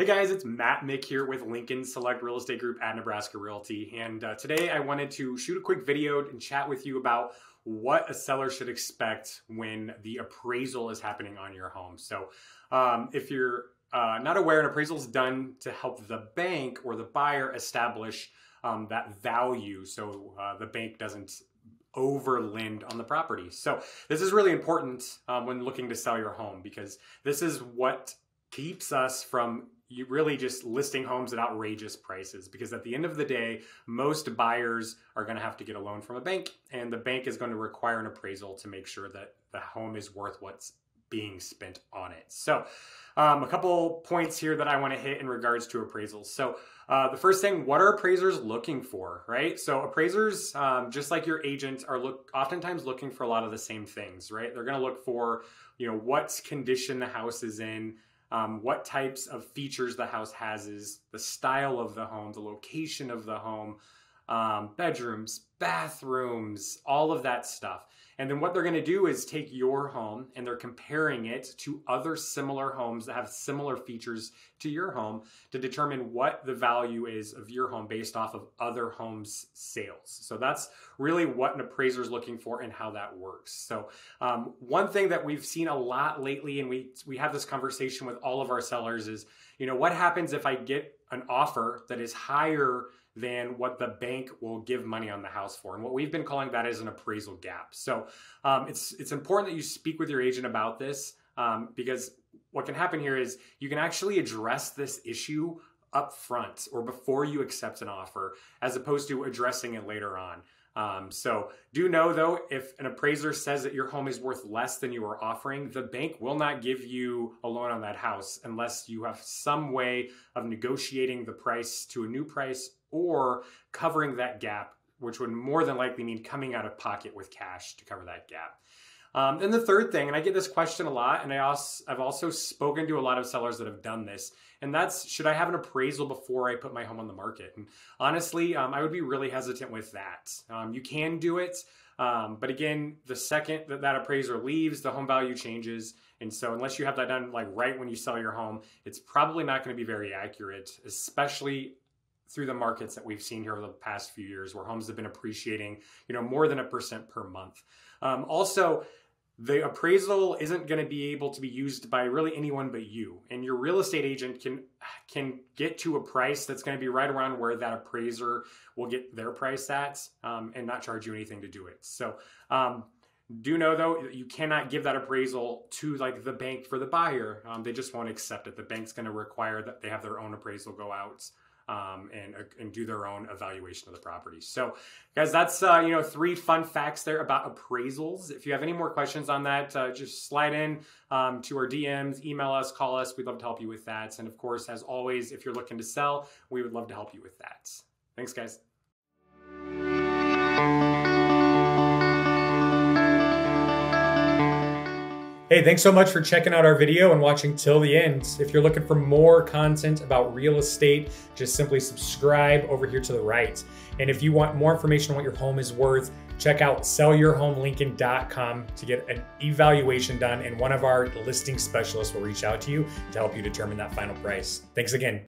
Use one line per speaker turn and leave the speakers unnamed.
Hey guys, it's Matt Mick here with Lincoln Select Real Estate Group at Nebraska Realty. And uh, today I wanted to shoot a quick video and chat with you about what a seller should expect when the appraisal is happening on your home. So um, if you're uh, not aware, an appraisal is done to help the bank or the buyer establish um, that value so uh, the bank doesn't overlend on the property. So this is really important um, when looking to sell your home because this is what keeps us from you really just listing homes at outrageous prices because at the end of the day, most buyers are going to have to get a loan from a bank, and the bank is going to require an appraisal to make sure that the home is worth what's being spent on it. So, um, a couple points here that I want to hit in regards to appraisals. So, uh, the first thing, what are appraisers looking for, right? So, appraisers, um, just like your agents, are look oftentimes looking for a lot of the same things, right? They're going to look for, you know, what condition the house is in um, what types of features the house has is the style of the home, the location of the home, um, bedrooms, bathrooms, all of that stuff. And then what they're going to do is take your home and they're comparing it to other similar homes that have similar features to your home to determine what the value is of your home based off of other homes' sales. So that's really what an appraiser is looking for and how that works. So um, one thing that we've seen a lot lately, and we we have this conversation with all of our sellers, is you know what happens if I get an offer that is higher than what the bank will give money on the house for. And what we've been calling that is an appraisal gap. So um, it's it's important that you speak with your agent about this um, because what can happen here is you can actually address this issue up front or before you accept an offer as opposed to addressing it later on. Um, so do know though, if an appraiser says that your home is worth less than you are offering, the bank will not give you a loan on that house unless you have some way of negotiating the price to a new price or covering that gap, which would more than likely mean coming out of pocket with cash to cover that gap. Um, and the third thing, and I get this question a lot, and I also, I've also spoken to a lot of sellers that have done this, and that's should I have an appraisal before I put my home on the market? And honestly, um, I would be really hesitant with that. Um, you can do it, um, but again, the second that that appraiser leaves, the home value changes, and so unless you have that done like right when you sell your home, it's probably not going to be very accurate, especially through the markets that we've seen here over the past few years where homes have been appreciating you know more than a percent per month. Um, also the appraisal isn't going to be able to be used by really anyone but you and your real estate agent can can get to a price that's going to be right around where that appraiser will get their price at um, and not charge you anything to do it. So um, do know though you cannot give that appraisal to like the bank for the buyer. Um, they just won't accept it. The bank's going to require that they have their own appraisal go out um, and, uh, and do their own evaluation of the property. So, guys, that's uh, you know three fun facts there about appraisals. If you have any more questions on that, uh, just slide in um, to our DMs, email us, call us. We'd love to help you with that. And of course, as always, if you're looking to sell, we would love to help you with that. Thanks, guys. Hey, thanks so much for checking out our video and watching till the end. If you're looking for more content about real estate, just simply subscribe over here to the right. And if you want more information on what your home is worth, check out sellyourhomelincoln.com to get an evaluation done, and one of our listing specialists will reach out to you to help you determine that final price. Thanks again.